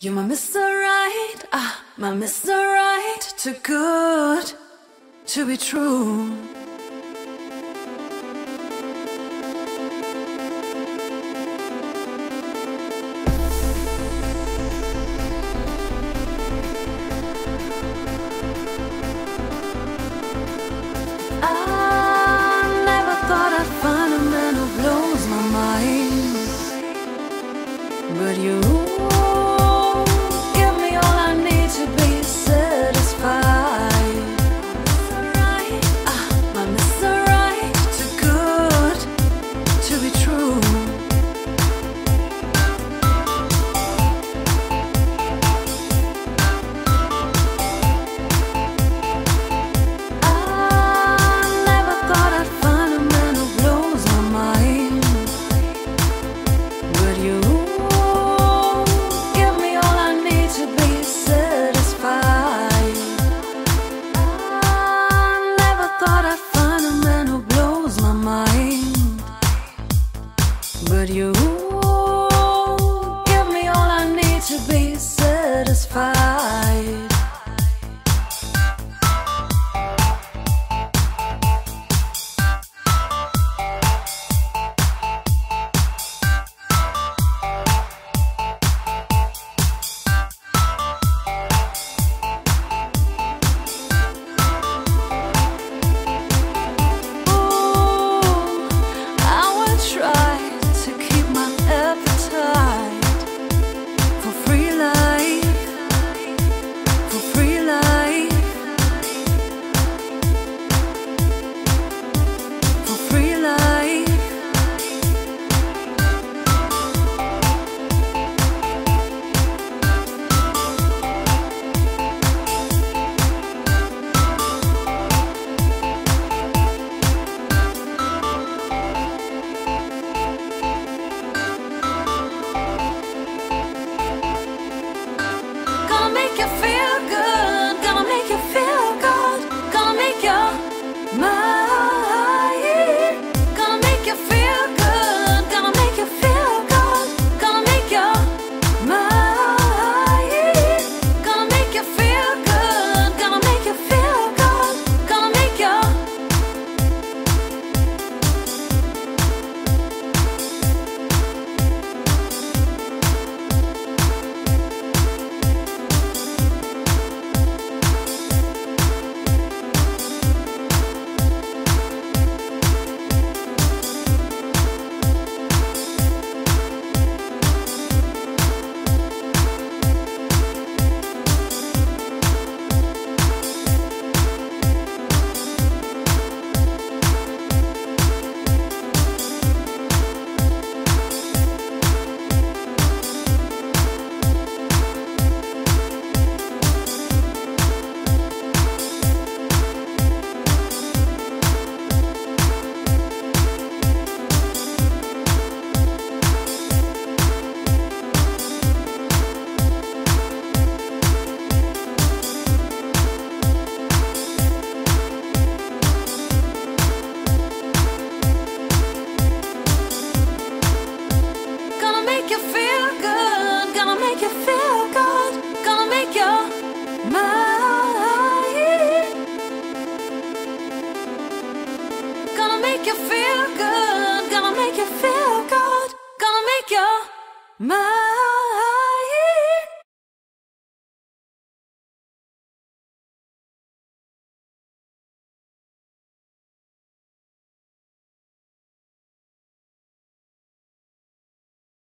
You're my Mr. Right, ah, my Mr. Right, too good to be true. But you give me all I need to be. My